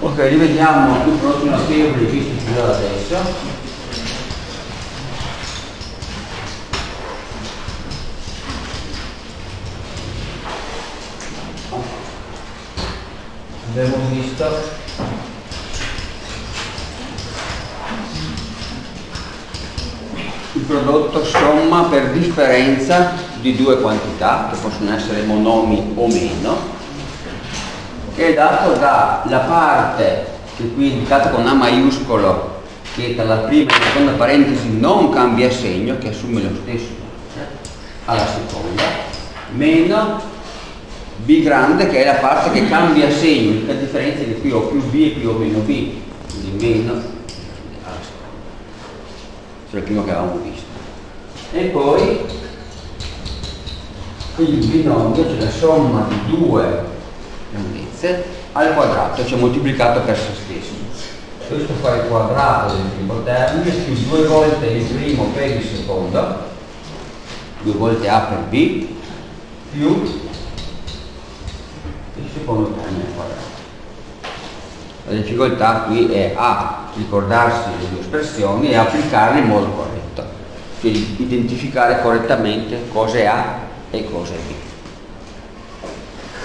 Ok, rivediamo il prossimo visto fino ad adesso. Abbiamo visto il prodotto somma per differenza di due quantità che possono essere monomi o meno è dato dalla parte che qui è indicata con A maiuscolo che tra la prima e seconda parentesi non cambia segno che assume lo stesso alla seconda meno B grande che è la parte che cambia segno la differenza di qui ho più B e qui ho meno B quindi meno alla seconda. Questo è il primo che avevamo visto. E poi il binomio cioè la somma di due grandezze al quadrato, cioè moltiplicato per se stesso. Questo fa il quadrato del primo termine più due volte il primo per il secondo, due volte A per B, più il secondo termine quadrato. La difficoltà qui è A, ricordarsi le due espressioni e applicarle in modo corretto, cioè identificare correttamente cosa è A e cosa è B.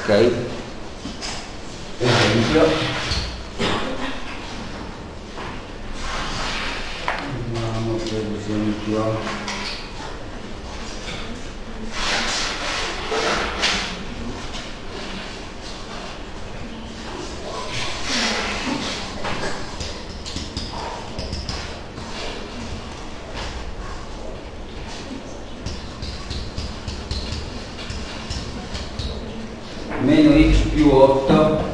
Ok? Esempio vediamo per esempio meno x più 8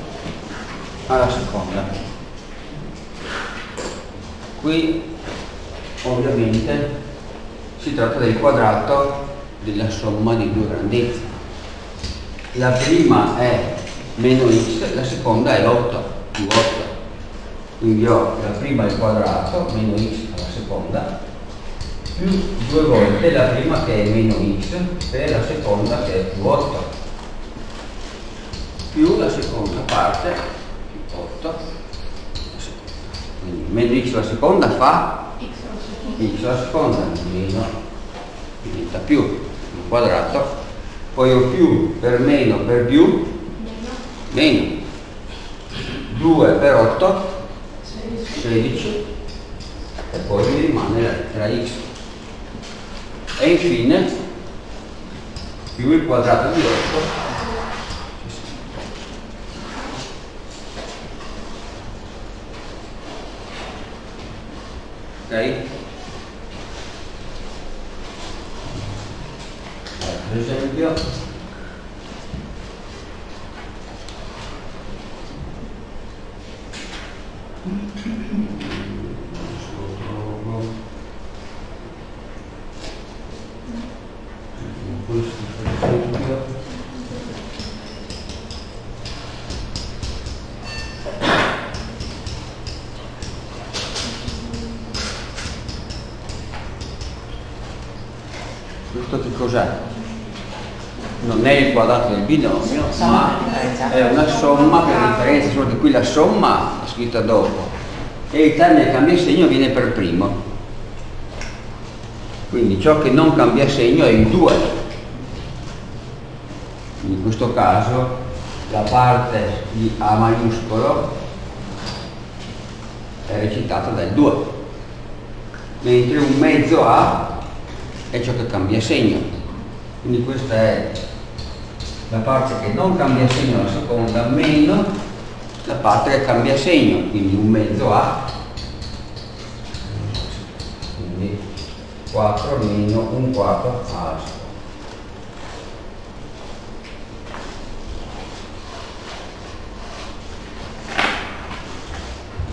alla seconda. Qui ovviamente si tratta del quadrato della somma di due grandezze. La prima è meno x, la seconda è l'8 più 8. Quindi ho la prima al quadrato, meno x alla seconda, più due volte la prima che è meno x per la seconda che è più 8 più la seconda parte 8 quindi meno x alla seconda fa x alla seconda meno diventa più quadrato poi ho più per meno per più meno 2 per 8 16 e poi mi rimane la lettera x e infine più il quadrato di 8 ok? Per esempio questo per esempio questo che cos'è? Non è il quadrato del binomio, ma è una somma per differenza, solo che qui la somma è scritta dopo e il termine cambia segno viene per primo. Quindi ciò che non cambia segno è il 2. In questo caso la parte di A maiuscolo è recitata dal 2, mentre un mezzo A è ciò che cambia segno. Quindi questa è la parte che non cambia segno alla seconda meno la parte che cambia segno, quindi un mezzo A, quindi 4 meno un quarto A alla.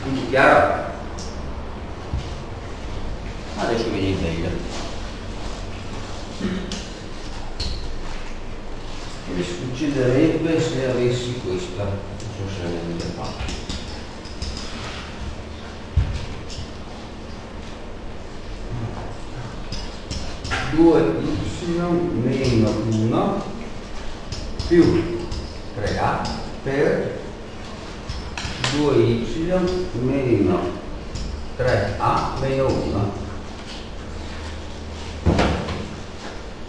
Quindi chiaro? Adesso viene il meglio. che succederebbe se avessi questa non so se l'avete fatto due y meno 1 più 3a per 2y meno 3a meno 1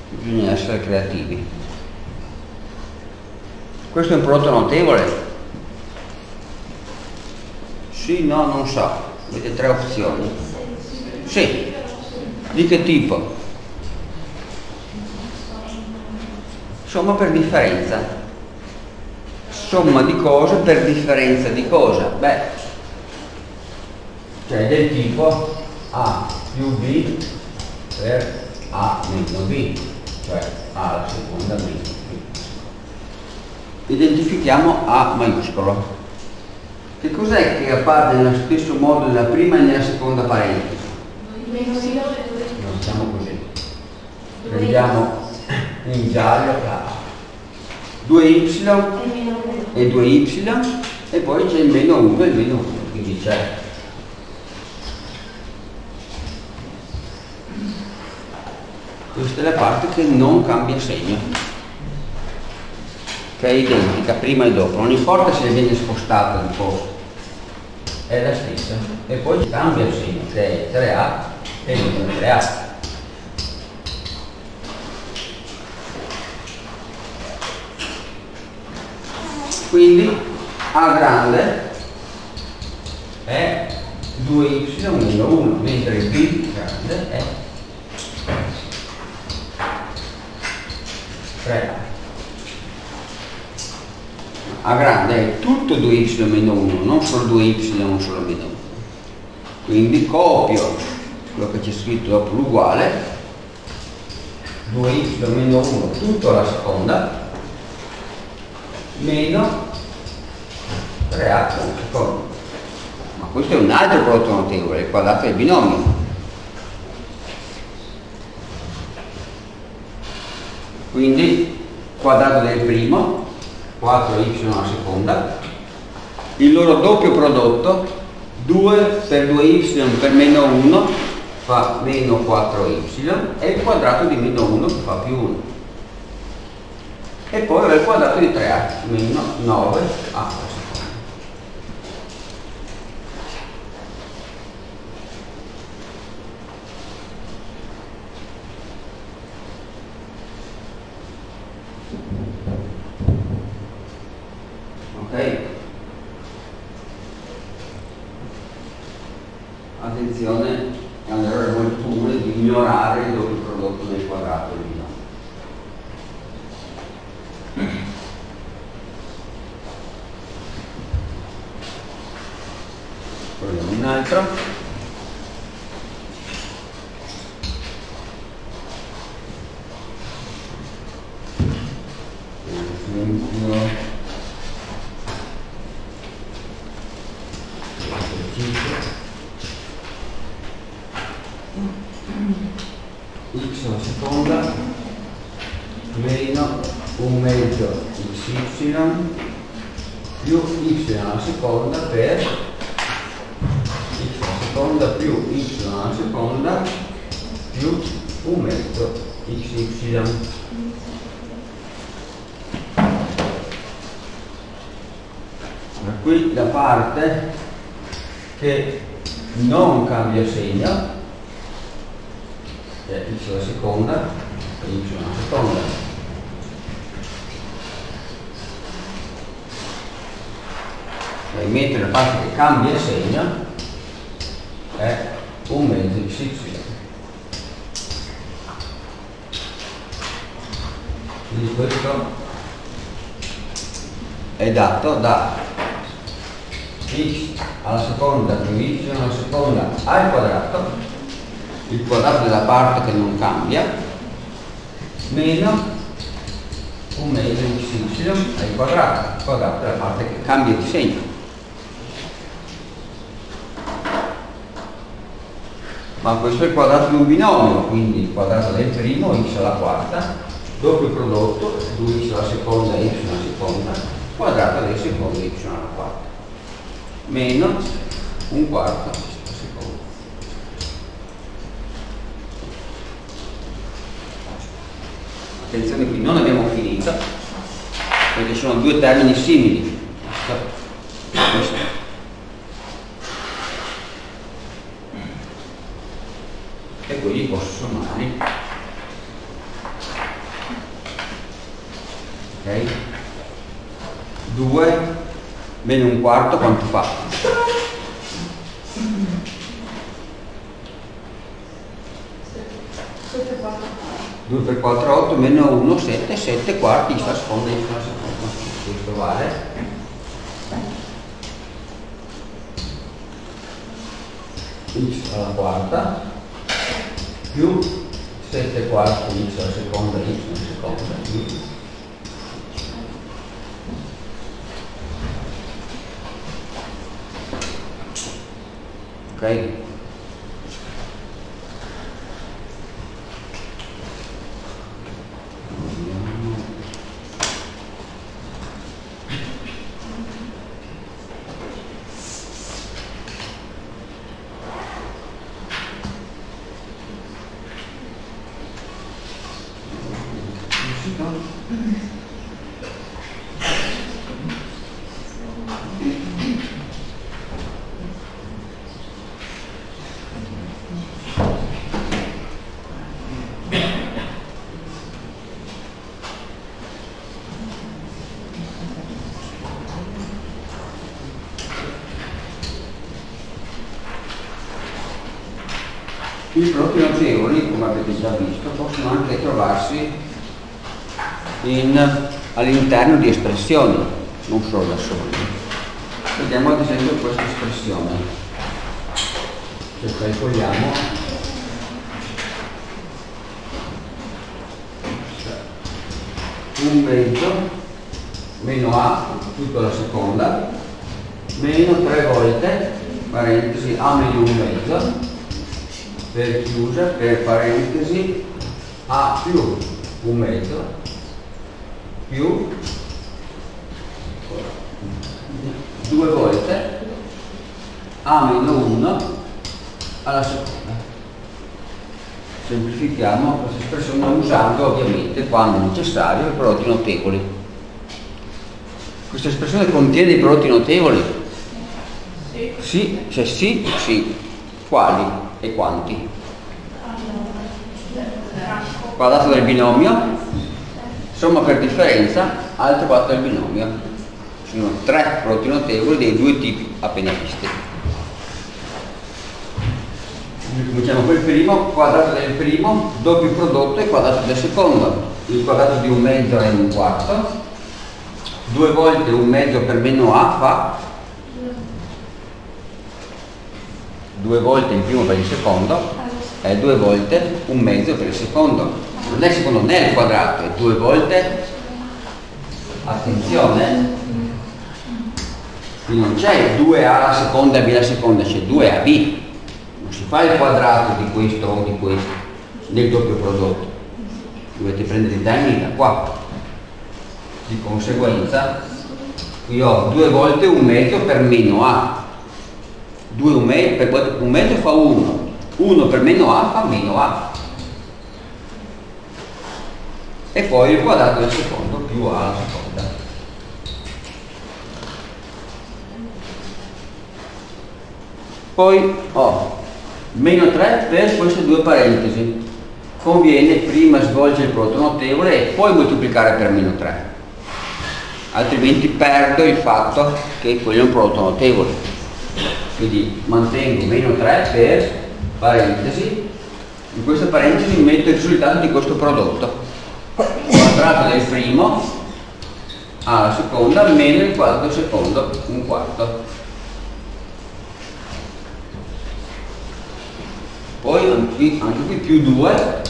bisogna essere creativi questo è un prodotto notevole sì, no, non so avete tre opzioni sì di che tipo? somma per differenza somma di cose per differenza di cosa? Beh, cioè del tipo A più B per A meno B, cioè A alla seconda meno. Identifichiamo A maiuscolo. Che cos'è che appare nello stesso modo nella prima e nella seconda parentesi? Non siamo così. Prendiamo in giallo la 2y e 2y e poi c'è il meno 1 e il meno 1, quindi c'è questa è la parte che non cambia segno che è identica prima e dopo. Non importa se viene spostata di posto. È la stessa. E poi cambia il segno che è 3A e meno 3A quindi A grande è 2y meno 1 mentre B grande è 3A A grande è tutto 2y meno 1 non solo 2y non solo meno 1 quindi copio quello che c'è scritto dopo l'uguale 2y meno 1 tutto alla seconda meno 3A secondo. Ma questo è un altro prodotto notevole, il quadrato del binomio. Quindi quadrato del primo, 4y alla seconda, il loro doppio prodotto, 2 per 2y per meno 1 fa meno 4y e il quadrato di meno 1 fa più 1 e poi il quadrato di 3a meno 9a ok attenzione all'errore molto comune di ignorare il doppio prodotto del quadrato di proviamo un altro x alla seconda meno un mezzo xy più y alla seconda per x alla seconda più y alla seconda più un mezzo xy qui la parte che non cambia segno è x alla seconda e y alla seconda. Mentre la parte che cambia segno è un mezzo xy quindi questo è dato da x alla seconda più y alla seconda al quadrato il quadrato della parte che non cambia meno un mezzo xy al quadrato il quadrato della parte che cambia di segno. Ma questo è il quadrato di un binomio, quindi il quadrato del primo, x alla quarta, doppio prodotto, 2x alla seconda, y alla seconda, quadrato del secondo, y alla quarta, meno un quarto alla seconda. Attenzione qui, non abbiamo finito, perché sono due termini simili. Questo 2 meno un quarto quanto fa? 2 per 4 8 meno 1 7 7 quarti x alla seconda y alla seconda questo vale x alla quarta. Più 7 quarti x alla seconda y alla seconda più ok I prodotti notevoli, come avete già visto, possono anche trovarsi all'interno di espressioni, non solo da soli. Vediamo ad esempio questa espressione. Se calcoliamo un mezzo meno a tutto alla seconda meno tre volte parentesi a meno un mezzo per chiusa per parentesi a più un mezzo più due volte a meno 1 alla seconda semplifichiamo questa espressione usando ovviamente quando necessario i prodotti notevoli questa espressione contiene i prodotti notevoli? Sì. sì, se sì, sì. Quali? E quanti? Quadrato del binomio, somma per differenza, altro quadrato del binomio. Sono tre prodotti notevoli dei due tipi appena visti. Cominciamo col primo, quadrato del primo, doppio prodotto e quadrato del secondo. Il quadrato di un mezzo è un quarto, due volte un mezzo per meno a fa due volte il primo per il secondo è due volte un mezzo per il secondo. Non è il secondo è il quadrato è due volte. Attenzione. Qui non c'è 2a alla seconda e b alla seconda c'è 2ab non si fa il quadrato di questo o di questo nel doppio prodotto. Dovete prendere i termini da qua. Di conseguenza qui ho due volte un mezzo per meno a 2 un mezzo, per un mezzo fa 1, 1 per meno a fa meno a. E poi il quadrato del secondo più a alla seconda. Poi ho meno 3 per queste due parentesi. Conviene prima svolgere il prodotto notevole e poi moltiplicare per meno 3 altrimenti perdo il fatto che quello è un prodotto notevole quindi mantengo meno 3 per parentesi. In questa parentesi metto il risultato di questo prodotto. Quadrato del primo alla seconda meno il quadrato del secondo un quarto. Poi anche qui, anche qui più 2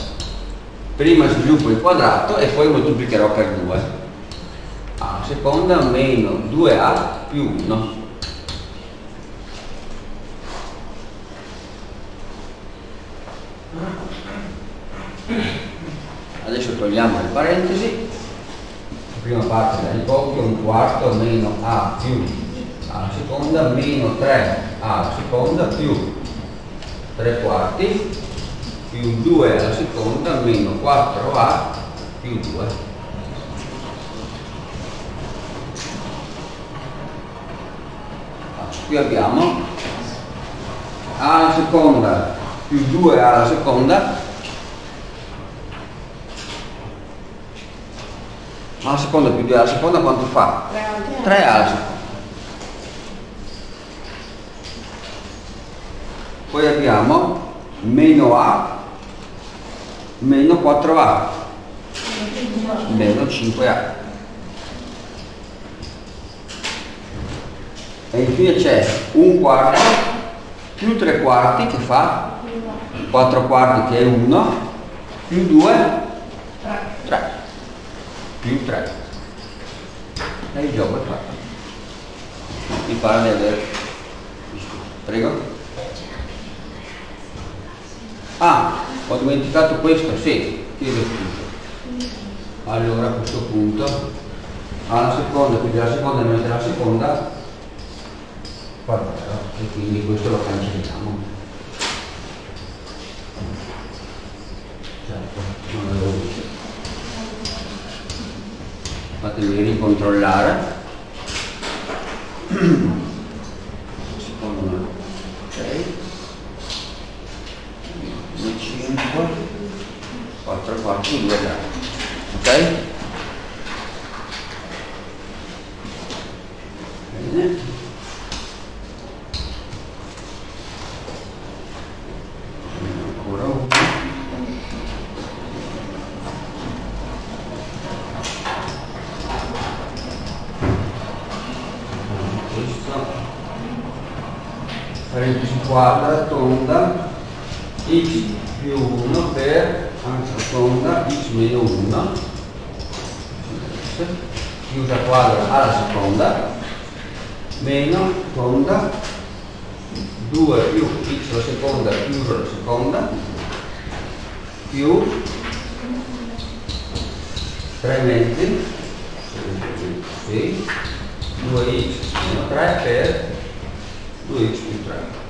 prima sviluppo il quadrato e poi moltiplicherò per 2 a seconda meno 2a più 1 adesso togliamo le parentesi. La prima parte da ricoppio un quarto meno a più alla seconda meno 3 alla seconda più 3 quarti più 2 alla seconda meno 4a più 2 qui abbiamo a alla seconda più 2 alla seconda alla seconda più 2 alla seconda quanto fa? 3 alla seconda. Poi abbiamo meno A meno 4A meno 5A. E infine c'è un quarto più 3 quarti che fa 4 quarti che è 1 più 2 3 più 3 e il gioco è fatto. Pare di aver prego. Ah ho dimenticato questo sì chiedo scusa allora a questo punto alla seconda quindi la seconda mette la seconda quadrato e quindi questo lo cancelliamo certo non l'avevo visto fatemi ricontrollare. Secondo ok. 2 5 4 4 2 3 ok. Bene ancora uno questo parentesi quadra tonda x più 1 per anche tonda x meno 1 chiusa quadra alla seconda meno tonda 2 più x alla seconda chiusa alla seconda più 3 mezzi sì, 2x meno 3 per 2x più 3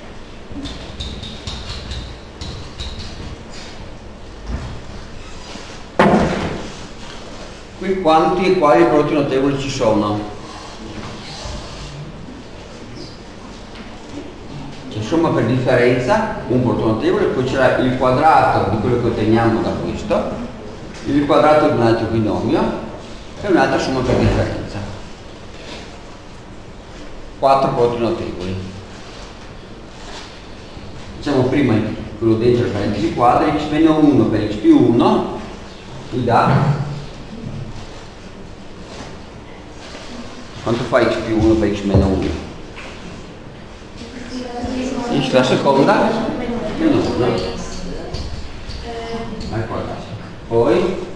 qui quanti e quali prodotti notevoli ci sono? c'è somma per differenza un prodotto notevole poi c'è il quadrato di quello che otteniamo da questo il quadrato di un altro binomio e un'altra somma per differenza quattro prodotti notevoli diciamo prima quello dentro le parentesi quadre x meno 1 per x più 1 mi dà quanto fa x più 1 per x meno 1? x alla seconda? Meno 1 al quadrato poi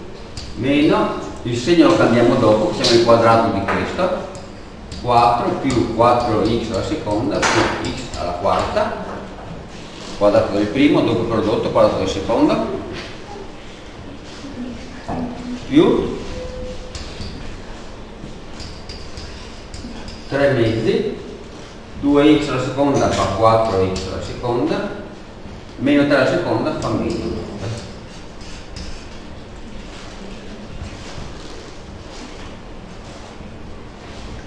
meno il segno lo cambiamo dopo siamo il quadrato di questo. 4 più 4x alla seconda più x alla quarta. Quadrato del primo dopo prodotto quadrato del secondo. Più 3 mezzi 2x alla seconda fa 4x alla seconda meno 3 alla seconda fa meno 9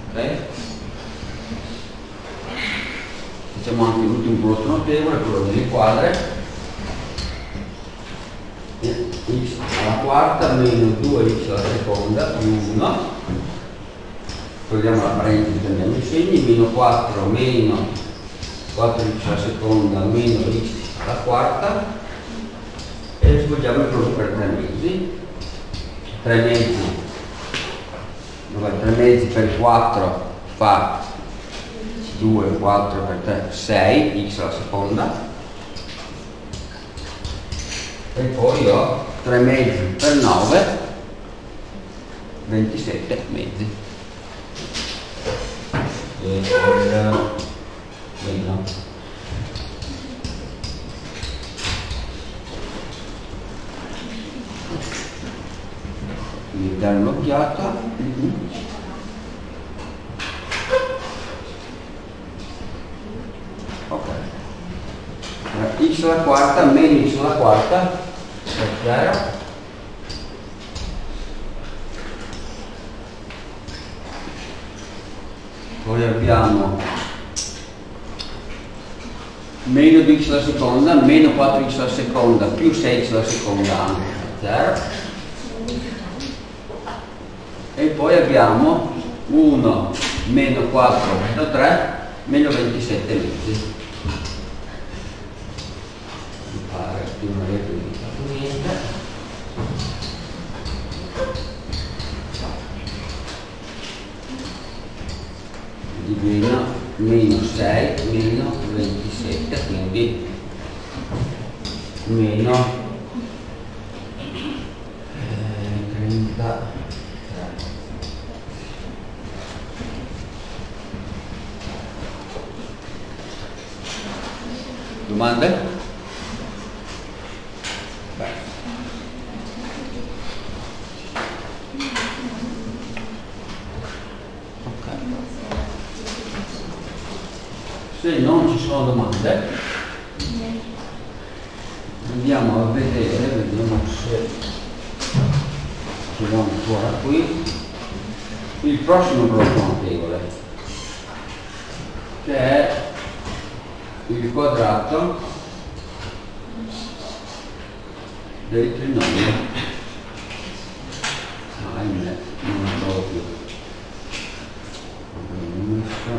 ok? Facciamo anche l'ultimo prodotto notevole quello delle quadre. X alla quarta meno 2x alla seconda più 1 togliamo la parentesi prendiamo i segni meno 4 meno 4x alla seconda meno x alla quarta e svolgiamo il prodotto per 3 mezzi 3 mezzi Vabbè, 3 mezzi per 4 fa 2, 4 per 3, 6, x alla seconda. E poi ho 3 mezzi per 9, 27 mezzi. E il meno. Quindi dare un'occhiata. Mm-hmm. Ok. Allora, x alla quarta meno x alla quarta è chiaro? Poi abbiamo meno di x alla seconda, meno 4x alla seconda, più 6x alla seconda anche 0. e poi abbiamo 1 meno 4 meno 3 meno 27 mesi mi pare che non avete indicato niente divina meno 6 meno 27 quindi meno 30 Domande? Beh. Ok. Se non ci sono domande, andiamo a vedere, vediamo se ce l'ho ancora qui, il prossimo blocco notevole, che è il quadrato del trinomio ah, ahimè non lo trovo più non è qua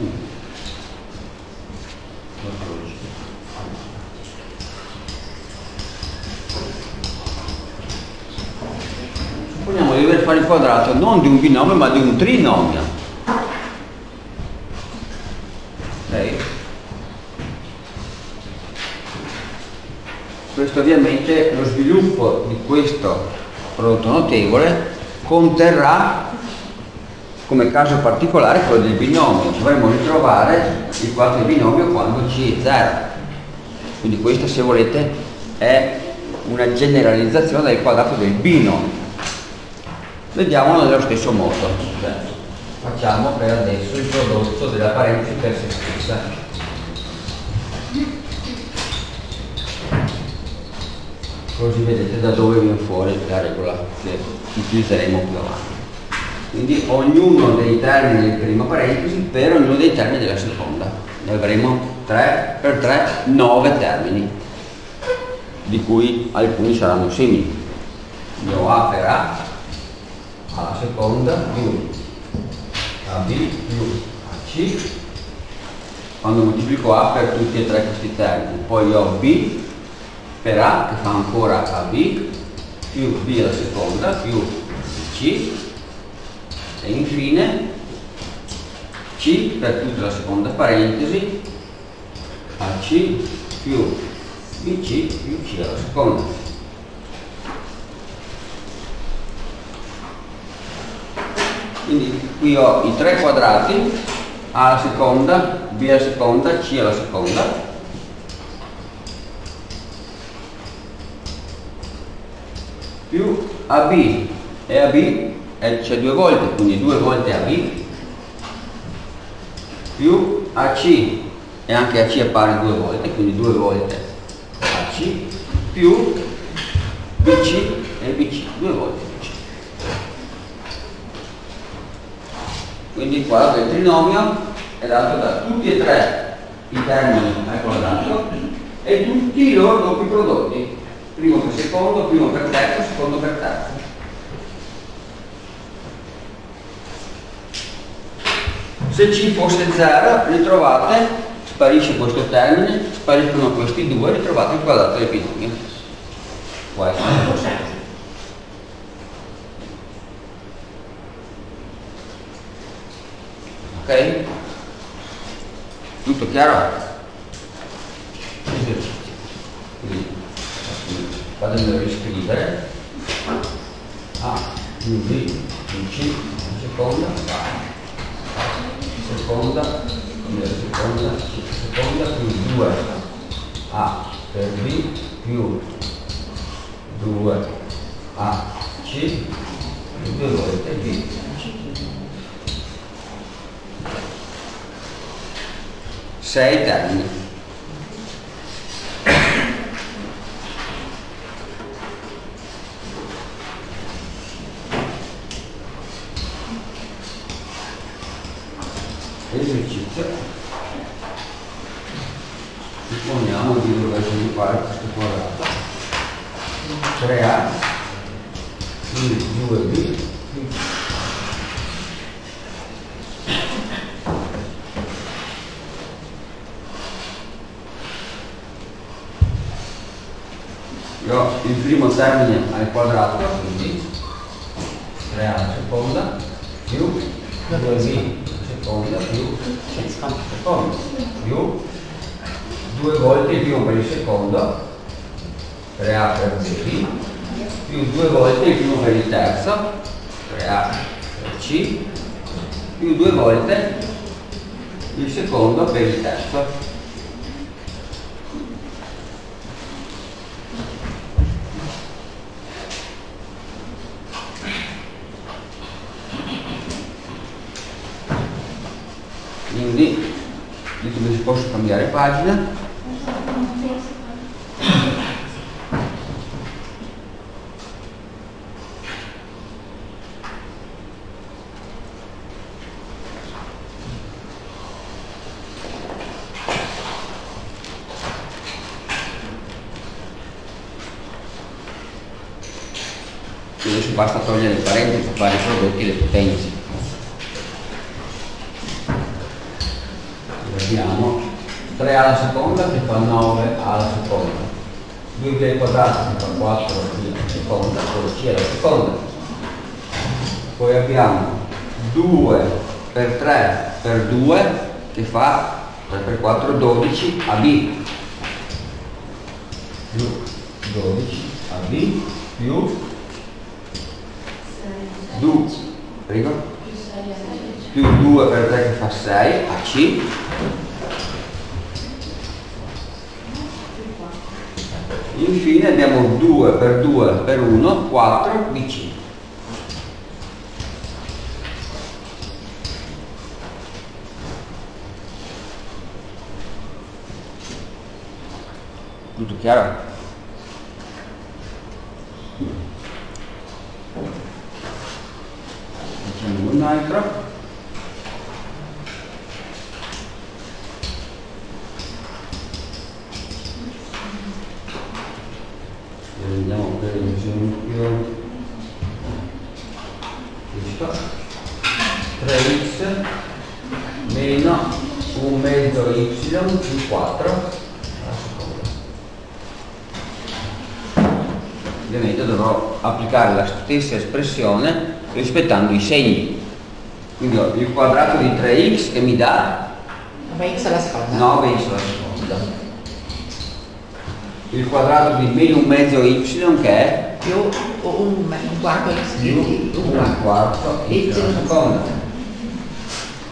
mm. Fare il quadrato non di un binomio ma di un trinomio. Okay. Questo ovviamente lo sviluppo di questo prodotto notevole conterrà come caso particolare quello del binomio. Dovremmo ritrovare il quadro del binomio quando c è 0. Quindi questa se volete è una generalizzazione del quadrato del binomio vediamolo nello stesso modo. Cioè, facciamo per adesso il prodotto della parentesi per se stessa. Così vedete da dove viene fuori la regola che utilizzeremo più avanti. Quindi ognuno dei termini della prima parentesi per ognuno dei termini della seconda. Ne avremo 3 per 3 9 termini di cui alcuni saranno simili. Io A per A alla seconda più AB più AC quando moltiplico A per tutti e tre questi termini poi ho B per A che fa ancora AB più B alla seconda più C. E infine C per tutta la seconda parentesi AC più BC più C alla seconda quindi qui ho i tre quadrati A alla seconda, B alla seconda, C alla seconda. Più AB e AB eh, c'è due volte quindi due volte AB. Più AC e anche AC appare due volte quindi due volte AC. Più BC e BC due volte Quindi il trinomio è dato da tutti e tre i termini al quadrato e tutti i loro doppi prodotti, primo per secondo, primo per terzo, secondo per terzo. Se c fosse 0, ritrovate, sparisce questo termine, spariscono questi due, ritrovate il quadrato del binomio. Può essere ok? Tutto chiaro? Quindi vado a riscrivere? A più B più C seconda seconda seconda seconda più 2 A per B più 2 A C più 2 volte B sei danni. Esercizio. Supponiamo di dover sviluppare questo quadrato. 3A, 2B il primo termine al quadrato quindi 3a alla seconda più 2b seconda più seconda più due volte il primo per il secondo 3A per B più due volte il primo per il terzo 3A per C più due volte il secondo per il terzo quindi dove si posso cambiare pagina adesso basta togliere le parentesi per fare i prodotti e le potenze abbiamo 3 alla seconda che fa 9 alla seconda. 2 al quadrato che fa 4 alla seconda quello c alla seconda. Poi abbiamo 2 per 3 per 2 che fa 3 per 4 12 a b. Più 12 a b più 2 prego più 2 per 3 che fa 6 a c infine abbiamo 2 per 2 per 1 4 BC tutto chiaro? facciamo un altro per esempio questo 3x meno un mezzo y più 4 ovviamente dovrò applicare la stessa espressione rispettando i segni. Quindi ho il quadrato di 3x che mi dà 9x alla seconda. 9x alla seconda il quadrato di meno un mezzo y che è? Più un, un quarto più un un quarto. y y alla seconda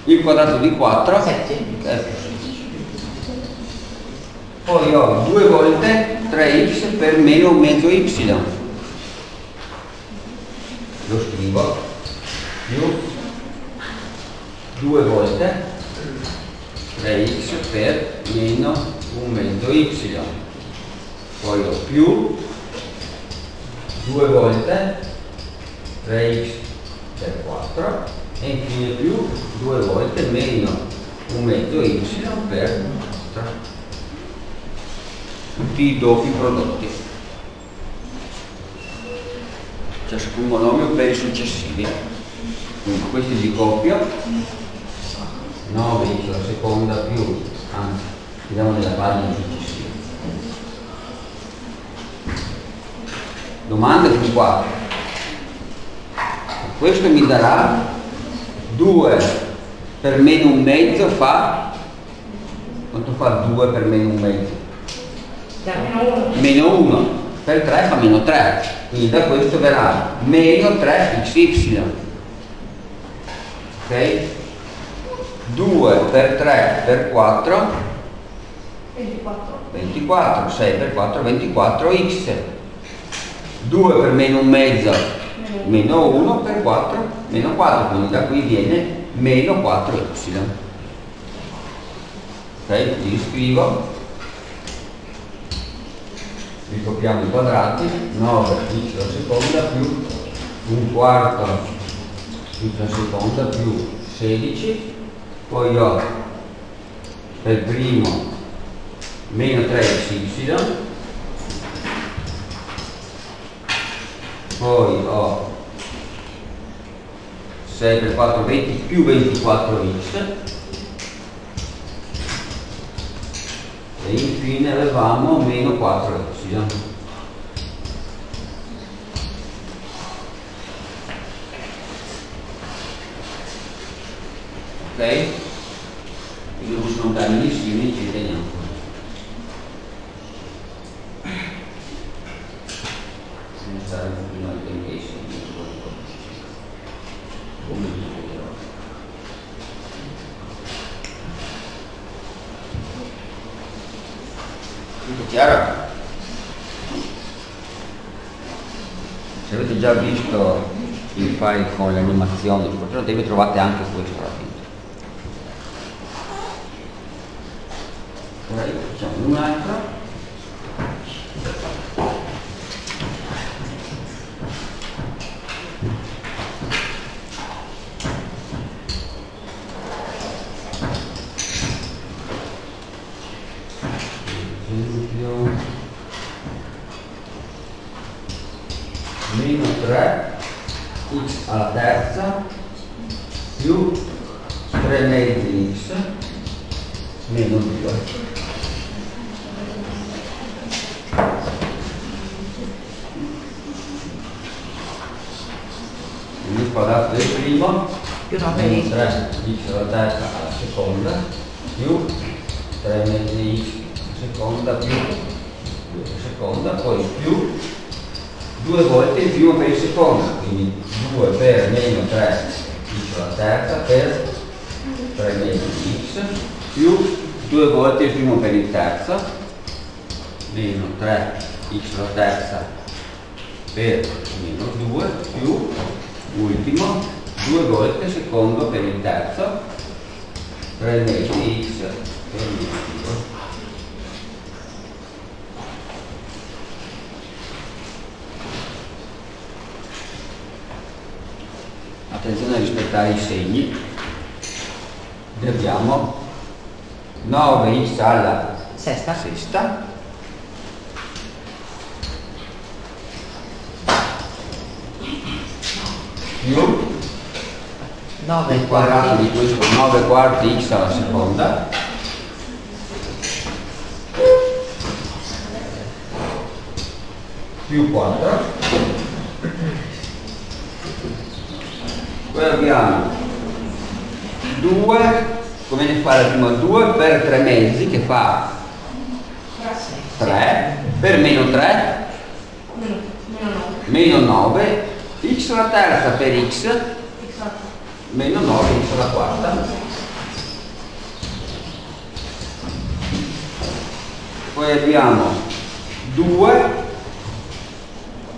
il quadrato di 4 7 che è più 16 poi ho due volte 3x per meno un mezzo y. Lo scrivo. Più due volte 3x per meno un mezzo y poi ho più. Due volte. 3x per 4 e infine più due volte meno un mezzo y per 4 tutti i doppi prodotti. Ciascun monomio per i successivi. Quindi questi di coppia 9x la seconda più anzi andiamo nella pagina successiva domanda più 4 questo mi darà 2 per meno un mezzo fa quanto fa 2 per meno un mezzo? meno 1 per 3 fa meno 3 quindi da questo verrà meno 3xy ok? 2 per 3 per 4 24. 24 6 per 4 24x 2 per meno un mezzo meno 1 per 4 meno 4 quindi da qui viene meno 4y ok quindi scrivo. Ricopiamo i quadrati 9x alla seconda più un quarto x seconda più 16 poi ho per primo meno 13y, poi ho 6 per 4 20 più 24x e infine avevamo meno 4y. Ok? Quindi non sono termini simili, ci riteniamo così. Senza prima di tempi simili, come vi dirò. Tutto chiaro? Se avete già visto il file con animazioni, soprattutto vi trovate anche questo alla fine. Ok, facciamo un altro. esempio meno 3 x alla terza più 3 mezzi x meno 2 il quadrato del primo Più 9 meno x. 3 x alla terza alla seconda più 3 mezzi x seconda più 2 seconda poi più due volte il primo per il secondo quindi 2 per meno 3 x alla terza per 3 mezzi x più due volte il primo per il terzo meno 3 x alla terza per meno 2 più ultimo due volte il secondo per il terzo 3 mezzi x per meno 2 attenzione a rispettare i segni. Ne abbiamo 9x alla Sesta. sesta. Più. 9 il quadrato di questo 9 quarti x alla seconda. Più 4 poi abbiamo 2 come ne fa la prima 2 per 3 mezzi che fa? 3 per meno 3 Meno, meno 9. meno 9 x alla terza per x? Meno 9 x alla quarta. Poi abbiamo 2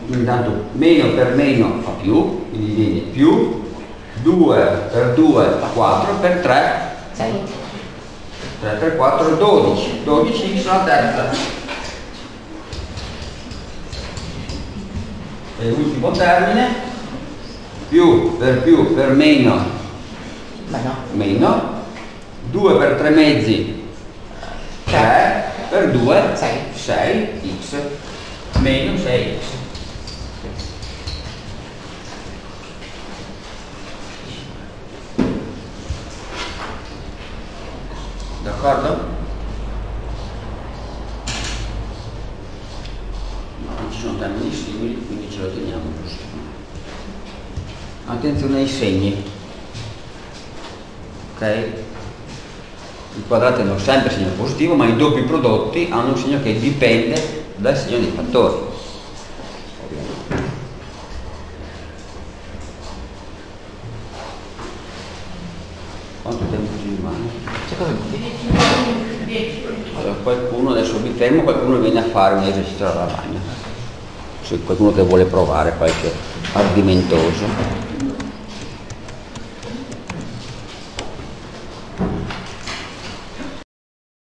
intanto meno per meno fa più quindi viene più. 2 per 2 fa 4 per 3 6. 3 per 4 12 12 x alla terza. E l'ultimo termine. Più per più per meno. Ma no. meno. 2 per 3 mezzi. 3 per 2 Sei. 6 x. Meno 6 d'accordo? No, non ci sono termini simili quindi ce lo teniamo così attenzione ai segni ok? I quadrati hanno sempre segno positivo, ma i doppi prodotti hanno un segno che dipende dal segno dei fattori. Quanto tempo ci rimane? Secondo me. 10. Allora, qualcuno, adesso mi fermo, qualcuno viene a fare un esercizio alla lavagna. Se qualcuno che vuole provare qualche ardimentoso.